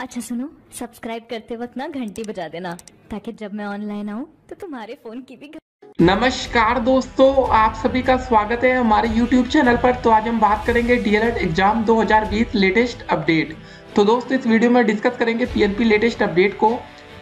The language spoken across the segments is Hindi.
अच्छा सुनो सब्सक्राइब करते वक्त ना घंटी बजा देना, ताकि जब मैं ऑनलाइन आऊँ तो तुम्हारे फ़ोन की भी नमस्कार दोस्तों, आप सभी का स्वागत है हमारे YouTube चैनल पर। तो आज हम बात करेंगे डीएलएड एग्ज़ाम 2020 लेटेस्ट अपडेट तो दोस्तों, इस वीडियो में डिस्कस करेंगे पीएनपी लेटेस्ट अपडेट को।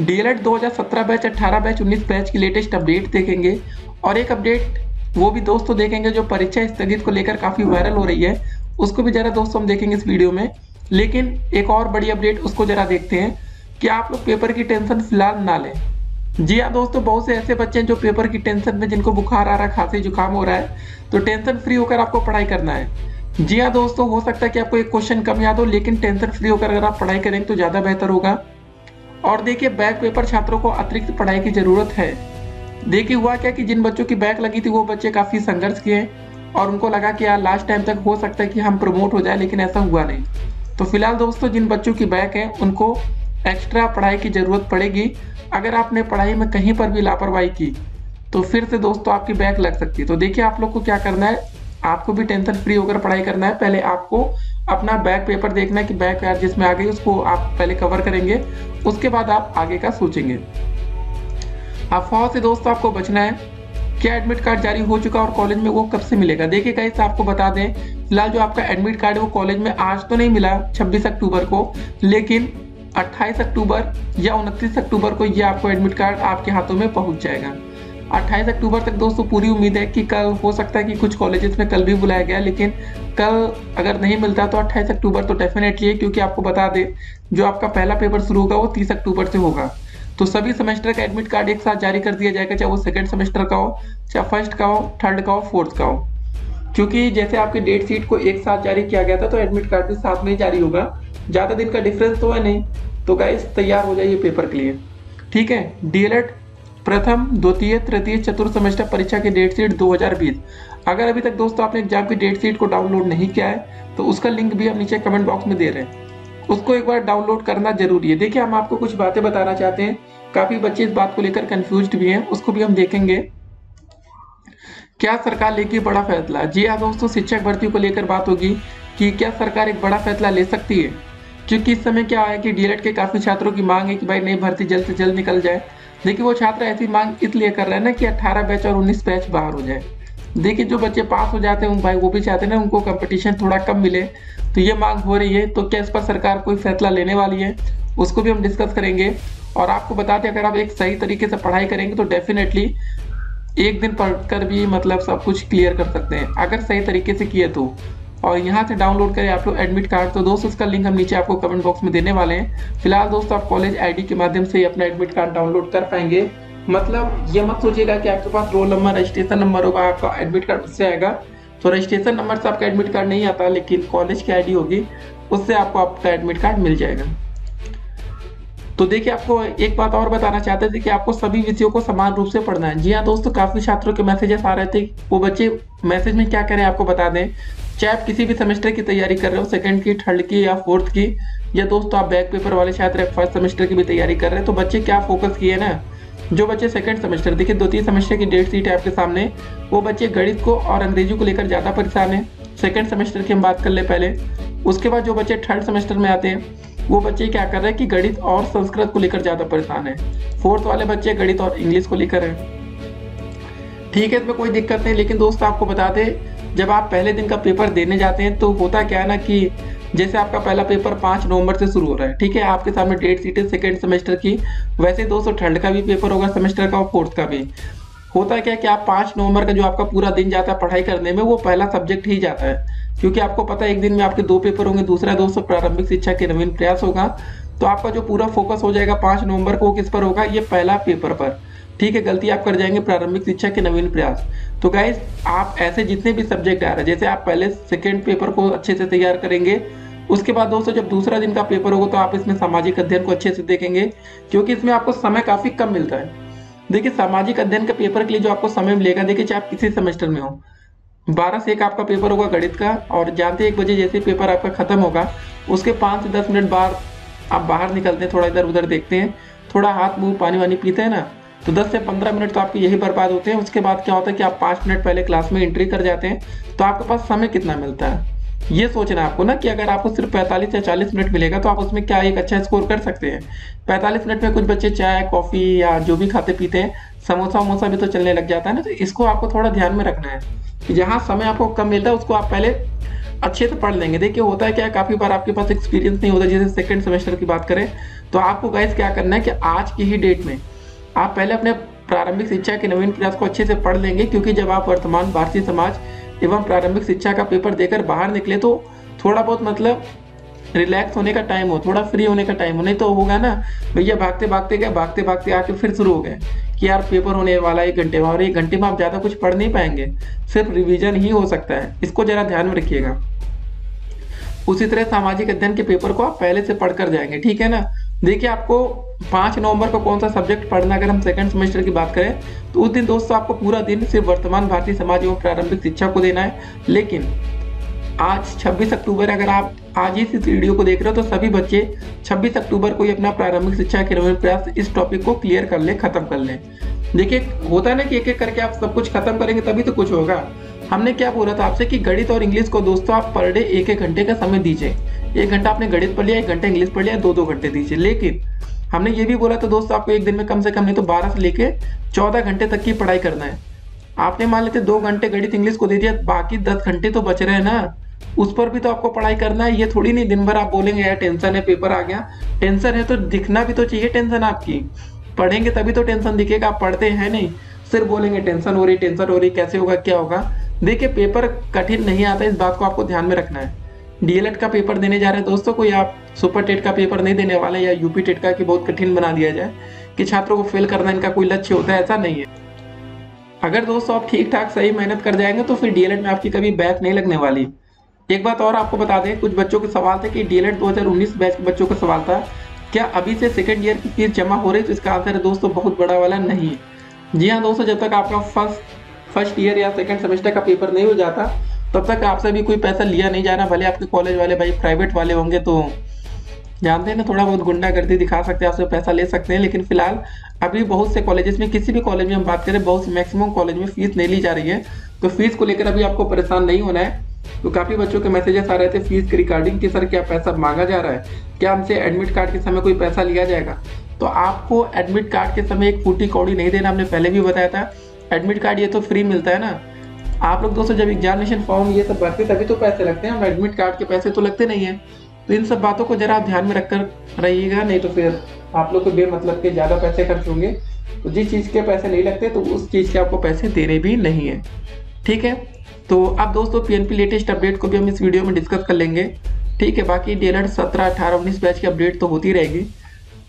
डीएलएड 2017 बैच 18 बैच 19 बैच की लेटेस्ट अपडेट देखेंगे। और एक अपडेट वो भी दोस्तों देखेंगे जो परीक्षा स्थगित को लेकर काफ़ी वायरल हो रही है। उसको भी जरा दोस्तों हम देखेंगे इस वीडियो में। लेकिन एक और बड़ी अपडेट, उसको जरा देखते हैं कि आप लोग पेपर की टेंशन फ़िलहाल ना लें। जी हाँ दोस्तों, बहुत से ऐसे बच्चे हैं जो पेपर की टेंशन में, जिनको बुखार आ रहा है, खांसी, जुकाम हो रहा है तो टेंशन फ्री होकर आपको पढ़ाई करना है। जी हाँ दोस्तों, हो सकता है कि आपको एक क्वेश्चन कम याद हो, लेकिन टेंशन फ्री होकर अगर आप पढ़ाई करेंगे तो ज़्यादा बेहतर होगा। और देखिए, बैक पेपर छात्रों को अतिरिक्त पढ़ाई की ज़रूरत है। देखिए, हुआ क्या कि जिन बच्चों की बैक लगी थी, वो बच्चे काफ़ी संघर्ष किए और उनको लगा कि यार, लास्ट टाइम तक हो सकता है कि हम प्रमोट हो जाए, लेकिन ऐसा हुआ नहीं। तो फ़िलहाल दोस्तों, जिन बच्चों की बैक है, उनको एक्स्ट्रा पढ़ाई की ज़रूरत पड़ेगी। अगर आपने पढ़ाई में कहीं पर भी लापरवाही की तो फिर से दोस्तों आपकी बैक लग सकती है। तो देखिए, आप लोग को क्या करना है? आपको भी टेंशन फ्री होकर पढ़ाई करना है। पहले आपको अपना बैक पेपर देखना है कि बैक यार जिसमें आ गई, उसको आप पहले कवर करेंगे। उसके बाद आप आगे का सोचेंगे। अफवाह से दोस्तों आपको बचना है। क्या एडमिट कार्ड जारी हो चुका और कॉलेज में वो कब से मिलेगा? देखिए गाइस आपको बता दें, फ़िलहाल जो आपका एडमिट कार्ड है वो कॉलेज में आज तो नहीं मिला 26 अक्टूबर को, लेकिन 28 अक्टूबर या 29 अक्टूबर को ये आपको एडमिट कार्ड आपके हाथों में पहुँच जाएगा। 28 अक्टूबर तक दोस्तों पूरी उम्मीद है कि कल हो सकता है कि कुछ कॉलेजेस में कल भी बुलाया गया, लेकिन कल अगर नहीं मिलता तो 28 अक्टूबर तो डेफिनेटली है, क्योंकि आपको बता दें, जो आपका पहला पेपर शुरू होगा वो 30 अक्टूबर से होगा। तो सभी सेमेस्टर का एडमिट कार्ड एक साथ जारी कर दिया जाएगा, चाहे वो सेकेंड सेमेस्टर का हो, चाहे फ़र्स्ट का हो थर्ड का हो फोर्थ का हो। क्योंकि जैसे आपकी डेट शीट को एक साथ जारी किया गया था तो एडमिट कार्ड भी साथ में ही जारी होगा। ज़्यादा दिन का डिफरेंस तो है नहीं। तो गाइस तैयार हो जाइए पेपर के लिए। ठीक है? डीएलएड प्रथम, द्वितीय, तृतीय, चतुर्थ सेमेस्टर परीक्षा की डेट शीट 2020 अगर अभी तक दोस्तों आपने एग्ज़ाम की डेट शीट को डाउनलोड नहीं किया है तो उसका लिंक भी हम नीचे कमेंट बॉक्स में दे रहे हैं। उसको एक बार डाउनलोड करना ज़रूरी है। देखिए, हम आपको कुछ बातें बताना चाहते हैं। काफ़ी बच्चे इस बात को लेकर कंफ्यूज भी हैं, उसको भी हम देखेंगे। क्या सरकार लेगी बड़ा फैसला? जी हाँ दोस्तों, शिक्षक भर्ती को लेकर बात होगी कि क्या सरकार एक बड़ा फैसला ले सकती है? क्योंकि इस समय क्या है कि डीएलएड के काफ़ी छात्रों की मांग है कि भाई नई भर्ती जल्द से जल्द निकल जाए। देखिए वो छात्र ऐसी मांग इसलिए कर रहे हैं ना कि 18 बैच और 19 बैच बाहर हो जाए। देखिए, जो बच्चे पास हो जाते हैं भाई, वो भी चाहते हैं ना, उनको कंपटीशन थोड़ा कम मिले। तो ये मांग हो रही है तो क्या इस पर सरकार कोई फैसला लेने वाली है? उसको भी हम डिस्कस करेंगे। और आपको बताते हैं अगर आप एक सही तरीके से पढ़ाई करेंगे तो डेफिनेटली एक दिन पढ़कर भी मतलब सब कुछ क्लियर कर सकते हैं। अगर सही तरीके से किए तो। और यहाँ से डाउनलोड करें आप लोग एडमिट कार्ड तो दोस्तों, इसका लिंक हम नीचे आपको कमेंट बॉक्स में देने वाले हैं। फ़िलहाल दोस्तों, आप कॉलेज आईडी के माध्यम से ही अपना एडमिट कार्ड डाउनलोड कर पाएँगे। मतलब ये मत सोचिएगा कि आपके पास रोल नंबर रजिस्ट्रेशन नंबर होगा, आपका एडमिट कार्ड उससे आएगा। तो रजिस्ट्रेशन नंबर से आपका एडमिट कार्ड नहीं आता, लेकिन कॉलेज की आईडी होगी, उससे आपको आपका एडमिट कार्ड मिल जाएगा। तो देखिए, आपको एक बात और बताना चाहते थे कि आपको सभी विषयों को समान रूप से पढ़ना है। जी हाँ दोस्तों, काफ़ी छात्रों के मैसेजेस आ रहे थे। वो बच्चे मैसेज में क्या करें, आपको बता दें। चाहे आप किसी भी सेमेस्टर की तैयारी कर रहे हो सेकंड की थर्ड की या फोर्थ की, या दोस्तों आप बैक पेपर वाले छात्र फ़र्स्ट सेमेस्टर की भी तैयारी कर रहे हैं तो बच्चे क्या फोकस किए ना? जो बच्चे सेकंड सेमेस्टर देखिए दो तीन सेमेस्टर की डेट सीट है आपके सामने, वो बच्चे गणित को और अंग्रेज़ी को लेकर ज़्यादा परेशान है। सेकंड सेमेस्टर की हम बात कर ले पहले। उसके बाद जो बच्चे थर्ड सेमेस्टर में आते हैं, वो बच्चे क्या कर रहे हैं कि गणित और संस्कृत को लेकर ज़्यादा परेशान है। फोर्थ वाले बच्चे गणित और इंग्लिश को लेकर है। ठीक है, इसमें कोई दिक्कत नहीं, लेकिन दोस्त आपको बता दें, जब आप पहले दिन का पेपर देने जाते हैं तो होता क्या है ना कि जैसे आपका पहला पेपर पाँच नवंबर से शुरू हो रहा है, ठीक है? आपके सामने डेट सीट है सेकेंड सेमेस्टर की। वैसे दोस्तों ठंड का भी पेपर होगा सेमेस्टर का और फोर्थ का भी। होता है क्या कि आप पाँच नवंबर का जो आपका पूरा दिन जाता है पढ़ाई करने में, वो पहला सब्जेक्ट ही जाता है। क्योंकि आपको पता है एक दिन में आपके दो पेपर होंगे, दूसरा दोस्तों प्रारंभिक शिक्षा के नवीन प्रयास होगा। तो आपका जो पूरा फोकस हो जाएगा पाँच नवंबर को किस पर होगा? ये पहला पेपर पर। ठीक है, गलती आप कर जाएँगे प्रारंभिक शिक्षा के नवीन प्रयास। तो गाइज़ आप ऐसे जितने भी सब्जेक्ट आ रहे हैं, जैसे आप पहले सेकेंड पेपर को अच्छे से तैयार करेंगे उसके बाद दोस्तों, जब दूसरा दिन का पेपर होगा तो आप इसमें सामाजिक अध्ययन को अच्छे से देखेंगे, क्योंकि इसमें आपको समय काफ़ी कम मिलता है। देखिए, सामाजिक अध्ययन के पेपर के लिए जो आपको समय मिलेगा, देखिए, चाहे आप किसी सेमेस्टर में हो। बारह से एक आपका पेपर होगा गणित का, और जानते एक बजे जैसे पेपर आपका खत्म होगा, उसके पाँच से दस मिनट बाद आप बाहर निकलते हैं, थोड़ा इधर उधर देखते हैं, थोड़ा हाथ, मुँह, पानी वानी पीते हैं ना तो 10 से 15 मिनट तो आपके यही बर्बाद होते हैं। उसके बाद क्या होता है कि आप पाँच मिनट पहले क्लास में एंट्री कर जाते हैं तो आपके पास समय कितना मिलता है? ये सोचना आपको ना कि अगर आपको सिर्फ़ 45 या 40 मिनट मिलेगा तो आप उसमें क्या एक अच्छा स्कोर कर सकते हैं? 45 मिनट में कुछ बच्चे चाय कॉफ़ी या जो भी खाते पीते हैं, समोसा वमोसा भी तो चलने लग जाता है ना तो इसको आपको थोड़ा ध्यान में रखना है कि जहाँ समय आपको कम मिलता है, उसको आप पहले अच्छे से पढ़ लेंगे। देखिए, होता है क्या काफ़ी बार आपके पास एक्सपीरियंस नहीं होता, जैसे सेकेंड सेमेस्टर की बात करें तो आपको गाइस क्या करना है कि आज की ही डेट में आप पहले अपने प्रारंभिक शिक्षा के नवीन प्रयास को अच्छे से पढ़ लेंगे, क्योंकि जब आप वर्तमान भारतीय समाज एवं प्रारंभिक शिक्षा का पेपर देकर बाहर निकले तो थोड़ा बहुत मतलब रिलैक्स होने का टाइम हो, थोड़ा फ्री होने का टाइम हो। नहीं तो होगा ना, भैया भागते भागते गए, भागते भागते आके फिर शुरू हो गए कि यार पेपर होने वाला एक घंटे में, और एक घंटे में आप ज़्यादा कुछ पढ़ नहीं पाएँगे। सिर्फ़ रिवीजन ही हो सकता है। इसको ज़रा ध्यान में रखिएगा। उसी तरह सामाजिक अध्ययन के पेपर को आप पहले से पढ़कर जाएँगे, ठीक है ना? देखिए, आपको पाँच नवंबर को कौन सा सब्जेक्ट पढ़ना अगर हम सेकंड सेमेस्टर की बात करें तो उस दिन दोस्तों आपको पूरा दिन सिर्फ़ वर्तमान भारतीय समाज एवं प्रारंभिक शिक्षा को देना है। लेकिन आज 26 अक्टूबर, अगर आप आज इस वीडियो को देख रहे हो तो सभी बच्चे 26 अक्टूबर को ही अपना प्रारंभिक शिक्षा के प्रयास इस टॉपिक को क्लियर कर ले, खत्म कर ले। देखिए, होता ना कि एक एक करके आप सब कुछ खत्म करेंगे, तभी तो कुछ होगा। हमने क्या बोला था आपसे कि गणित और इंग्लिश को दोस्तों आप पर डे एक एक घंटे का समय दीजिए। एक घंटा आपने गणित पढ़ लिया, एक घंटा इंग्लिश पढ़ लिया, दो दो घंटे दीजिए। लेकिन हमने ये भी बोला था, दोस्तों, आपको एक दिन में कम से कम नहीं तो बारह से लेके चौदह घंटे तक की पढ़ाई करना है। आपने मान लेते दो घंटे गणित इंग्लिश को दे दिया, बाकी दस घंटे तो बच रहे हैं ना। उस पर भी तो आपको पढ़ाई करना है, ये थोड़ी नहीं दिन भर आप बोलेंगे, यार, टेंशन है, पेपर आ गया। टेंशन है तो दिखना भी तो चाहिए टेंशन आपकी। पढ़ेंगे तभी तो टेंशन दिखेगा, आप पढ़ते हैं नहीं। सिर्फ़ बोलेंगे, टेंशन हो रही, टेंशन हो रही, कैसे होगा, क्या होगा? देखिए, पेपर कठिन नहीं आता, इस बात को आपको ध्यान में रखना है। डीएलएड का पेपर देने जा रहे हैं। दोस्तों, कोई आप सुपर टेट का पेपर नहीं देने वाले या यूपी टेट का कि बहुत कठिन बना दिया जाए कि छात्रों को फेल करना, इनका कोई लक्ष्य होता है, ऐसा नहीं है। अगर दोस्तों आप ठीक ठाक सही मेहनत कर जाएँगे तो फिर डीएलएड में आपकी कभी बैक नहीं लगने वाली। एक बात और आपको बता दें, कुछ बच्चों के सवाल थे कि डीएलएड 2019 बैच के बच्चों का सवाल था, क्या अभी से सेकेंड ईयर की फ़ीस जमा हो रही है? तो इसका आंसर है, दोस्तों, बहुत बड़ा वाला नहीं जी हाँ दोस्तों, जब तक आपका फ़र्स्ट फ़र्स्ट ईयर या सेकेंड सेमेस्टर का पेपर नहीं हो जाता तब तक आपसे भी कोई पैसा लिया नहीं जाना भले आपके कॉलेज वाले भाई प्राइवेट वाले होंगे तो। जानते हैं ना, थोड़ा बहुत गुंडागर्दी दिखा सकते हैं, आपसे पैसा ले सकते हैं, लेकिन फ़िलहाल अभी बहुत से कॉलेजेस में, किसी भी कॉलेज में हम बात करें, बहुत से मैक्सिमम कॉलेज में फ़ीस नहीं ली जा रही है। तो फ़ीस को लेकर अभी आपको परेशान नहीं होना है। तो काफ़ी बच्चों के मैसेजेस आ रहे थे फ़ीस के रिकॉर्डिंग की, सर, क्या पैसा मांगा जा रहा है? क्या हमसे एडमिट कार्ड के समय कोई पैसा लिया जाएगा? तो आपको एडमिट कार्ड के समय एक फूटी कौड़ी नहीं देना, हमने पहले भी बताया था। एडमिट कार्ड ये तो फ्री मिलता है ना। आप लोग दोस्तों जब एग्जामिनेशन फॉर्म ये सब भरते, तभी तो पैसे लगते हैं। एडमिट कार्ड के पैसे तो लगते नहीं है। तो इन सब बातों को जरा आप ध्यान में रखकर रहिएगा, नहीं तो फिर आप लोग को बेमतलब के ज़्यादा पैसे खर्च होंगे। तो जिस चीज़ के पैसे नहीं लगते तो उस चीज़ के आपको पैसे देने भी नहीं है। ठीक है? तो अब दोस्तों पीएनपी लेटेस्ट अपडेट को भी हम इस वीडियो में डिस्कस कर लेंगे। ठीक है? बाकी डी एल सत्रह, अठारह, उन्नीस बैच की अपडेट तो होती रहेगी।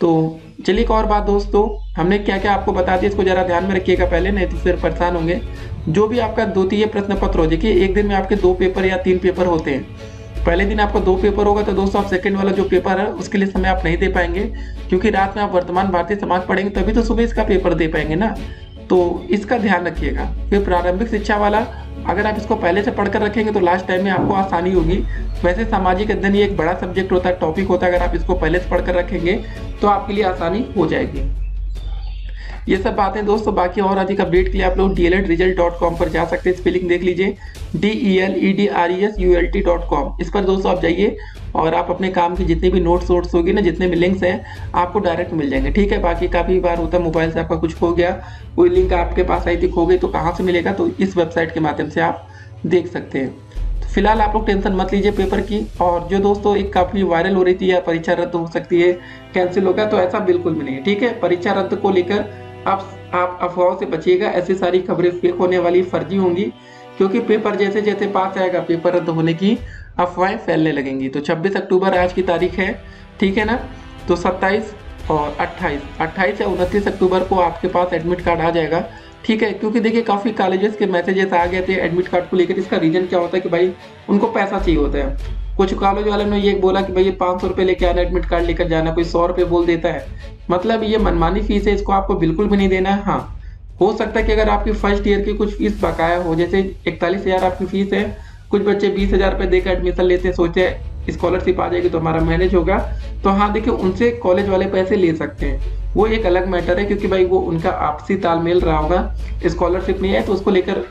तो चलिए एक और बात दोस्तों, हमने क्या क्या आपको बता दिया, इसको जरा ध्यान में रखिएगा पहले, नहीं तो फिर परेशान होंगे। जो भी आपका द्वितीय प्रश्न पत्र हो, देखिए, एक दिन में आपके दो पेपर या तीन पेपर होते हैं। पहले दिन आपका दो पेपर होगा तो दोस्तों आप सेकंड वाला जो पेपर है, उसके लिए समय आप नहीं दे पाएँगे, क्योंकि रात में आप वर्तमान भारतीय समाज पढ़ेंगे, तभी तो सुबह इसका पेपर दे पाएँगे ना। तो इसका ध्यान रखिएगा। फिर प्रारंभिक शिक्षा वाला, अगर आप इसको पहले से पढ़कर रखेंगे तो लास्ट टाइम में आपको आसानी होगी। वैसे सामाजिक अध्ययन ये एक बड़ा सब्जेक्ट होता है टॉपिक होता है, अगर आप इसको पहले से पढ़कर रखेंगे तो आपके लिए आसानी हो जाएगी। ये सब बातें दोस्तों, बाकी और अधिक अपडेट के लिए आप लोग D L result dot com पर जा सकते हैं। स्पेलिंग देख लीजिए। D E L E D R E S U L T dot com इस पर दोस्तों आप जाइए और आप अपने काम की जितने भी नोट्स वोट्स होगी ना, जितने भी लिंक्स हैं, आपको डायरेक्ट मिल जाएँगे। ठीक है, बाकी काफ़ी बार होता है मोबाइल से आपका कुछ खो गया, कोई लिंक आपके पास आई थी, खो गई तो कहाँ से मिलेगा? तो इस वेबसाइट के माध्यम से आप देख सकते हैं। तो फ़िलहाल आप लोग टेंशन मत लीजिए पेपर की। और जो दोस्तों, एक काफ़ी वायरल हो रही थी या परीक्षा रद्द हो सकती है कैंसिल होगा तो ऐसा बिल्कुल भी नहीं है। ठीक है, परीक्षा रद्द को लेकर आप आप अफवाहों से बचिएगा, ऐसी सारी खबरें फेक होने वाली फर्जी होंगी, क्योंकि पेपर जैसे जैसे पास आएगा पेपर रद्द होने की अफवाहें फैलने लगेंगी। तो 26 अक्टूबर आज की तारीख है, ठीक है ना? तो 27 और 28 28 या उनतीस अक्टूबर को आपके पास एडमिट कार्ड आ जाएगा, ठीक है? क्योंकि देखिए, काफ़ी कॉलेजेस के मैसेजेस आ गए थे एडमिट कार्ड को लेकर, इसका रीजन क्या होता है कि भाई, उनको पैसा चाहिए होता है। कुछ कॉलेज वाले ने ये बोला कि भाई पाँच सौ रुपये लेके आना एडमिट कार्ड लेकर जाना, कोई सौ रुपये बोल देता है। मतलब ये मनमानी फ़ीस है, इसको आपको बिल्कुल भी नहीं देना है। हाँ हो सकता है कि अगर आपकी फ़र्स्ट ईयर की कुछ फ़ीस बकाया हो, जैसे इकतालीस हज़ार आपकी फ़ीस है, कुछ बच्चे बीस हज़ार रुपये देकर एडमिशन लेते हैं, सोचे स्कॉलरशिप आ जाएगी तो हमारा मैनेज होगा। तो हाँ देखिए, उनसे कॉलेज वाले पैसे ले सकते हैं। वो एक अलग मैटर है, क्योंकि भाई वो उनका आपसी तालमेल रहा होगा। स्कॉलरशिप नहीं है तो उसको लेकर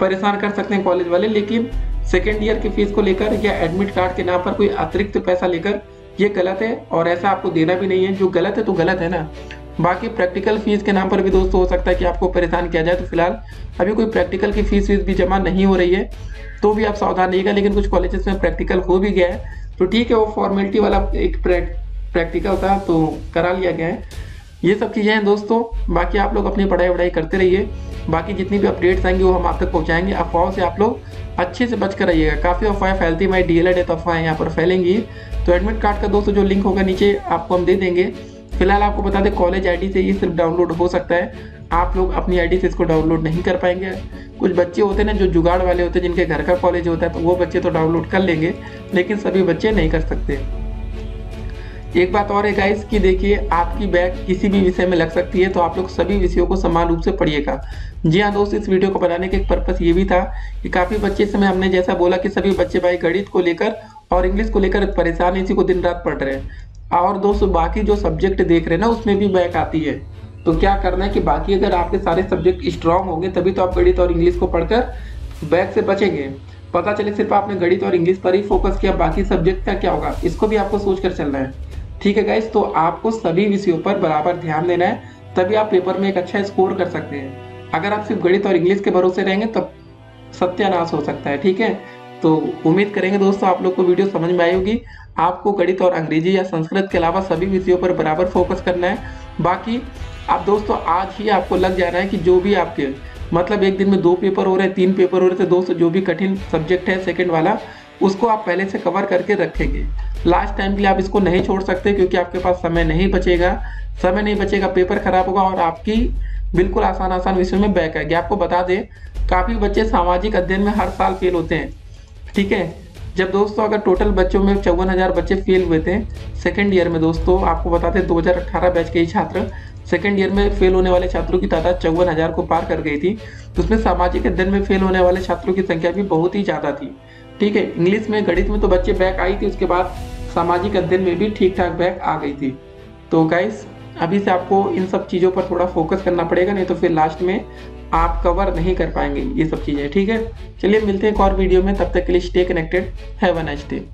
परेशान कर सकते हैं कॉलेज वाले, लेकिन सेकेंड ईयर की फ़ीस को लेकर या एडमिट कार्ड के नाम पर कोई अतिरिक्त पैसा लेकर ये गलत है और ऐसा आपको देना भी नहीं है। जो गलत है तो गलत है ना। बाकी प्रैक्टिकल फ़ीस के नाम पर भी दोस्तों हो सकता है कि आपको परेशान किया जाए तो फ़िलहाल अभी कोई प्रैक्टिकल की फ़ीस वीस भी जमा नहीं हो रही है तो भी आप सावधान रहिएगा, लेकिन कुछ कॉलेजेस में प्रैक्टिकल हो भी गया है। तो ठीक है, वो फॉर्मेलिटी वाला एक प्रैक्टिकल था तो करा लिया गया है। ये सब चीज़ें हैं दोस्तों। बाकी आप लोग अपनी पढ़ाई वढ़ाई करते रहिए। बाकी जितनी भी अपडेट्स आएँगे वो हम आप तक पहुँचाएँगे। अफवाहों से आप लोग अच्छे से बच कर रहिएगा। काफ़ी अफवाहें फैलती हमारी डी एल एड अफवाहें यहाँ पर फैलेंगी तो एडमिट कार्ड का दोस्तों जो लिंक होगा नीचे आपको हम दे देंगे। फ़िलहाल आपको बता दें कॉलेज आईडी से ये सिर्फ़ डाउनलोड हो सकता है। आप लोग अपनी आईडी से इसको डाउनलोड नहीं कर पाएँगे। कुछ बच्चे होते हैं ना जो जुगाड़ वाले होते हैं, जिनके घर का कॉलेज होता है तो वो बच्चे तो डाउनलोड कर लेंगे, लेकिन सभी बच्चे नहीं कर सकते। एक बात और है गाइस कि देखिए, आपकी बैग किसी भी विषय में लग सकती है तो आप लोग सभी विषयों को समान रूप से पढ़िएगा। जी हाँ दोस्त, इस वीडियो को बनाने का एक पर्पस ये भी था कि काफ़ी बच्चे समय हमने जैसा बोला कि सभी बच्चे भाई गणित को लेकर और इंग्लिश को लेकर परेशान इसी को दिन रात पढ़ रहे हैं। और दोस्तों, बाकी जो सब्जेक्ट देख रहे हैं ना, उसमें भी बैक आती है। तो क्या करना है कि बाकी अगर आपके सारे सब्जेक्ट स्ट्रांग होंगे, तभी तो आप गणित और इंग्लिश को पढ़कर बैक से बचेंगे। पता चले सिर्फ़ आपने गणित और इंग्लिश पर ही फोकस किया, बाकी सब्जेक्ट का क्या होगा? इसको भी आपको सोच कर चलना है। ठीक है गाइस तो आपको सभी विषयों पर बराबर ध्यान देना है, तभी आप पेपर में एक अच्छा स्कोर कर सकते हैं। अगर आप सिर्फ़ गणित और इंग्लिश के भरोसे रहेंगे, तब सत्यानाश हो सकता है, ठीक है? तो उम्मीद करेंगे दोस्तों, आप लोग को वीडियो समझ में आई होगी। आपको गणित और अंग्रेज़ी या संस्कृत के अलावा सभी विषयों पर बराबर फोकस करना है। बाकी आप दोस्तों, आज ही आपको लग जाना है कि जो भी आपके मतलब एक दिन में दो पेपर हो रहे हैं तीन पेपर हो रहे थे दोस्तों, जो भी कठिन सब्जेक्ट है सेकेंड वाला, उसको आप पहले से कवर करके रखेंगे। लास्ट टाइम के लिए आप इसको नहीं छोड़ सकते क्योंकि आपके पास समय नहीं बचेगा। समय नहीं बचेगा पेपर खराब होगा और आपकी बिल्कुल आसान आसान विषय में बैक आएगी। आपको बता दें, काफ़ी बच्चे सामाजिक अध्ययन में हर साल फेल होते हैं। ठीक है? जब दोस्तों, अगर टोटल बच्चों में चौवन हज़ार बच्चे फेल हुए थे सेकेंड ईयर में दोस्तों, आपको बताते दो हज़ार अठारह बैच के ही छात्र सेकेंड ईयर में फेल होने वाले छात्रों की तादाद चौवन हज़ार को पार कर गई थी। उसमें सामाजिक अध्ययन में फेल होने वाले छात्रों की संख्या भी बहुत ही ज़्यादा थी। ठीक है? इंग्लिश में, गणित में तो बच्चे बैक आई थी, उसके बाद सामाजिक अध्ययन में भी ठीक ठाक बैक आ गई थी। तो गाइस अभी से आपको इन सब चीज़ों पर थोड़ा फोकस करना पड़ेगा, नहीं तो फिर लास्ट में आप कवर नहीं कर पाएँगे ये सब चीज़ें, ठीक है? चलिए मिलते हैं एक और वीडियो में, तब तक के लिए stay connected have a nice day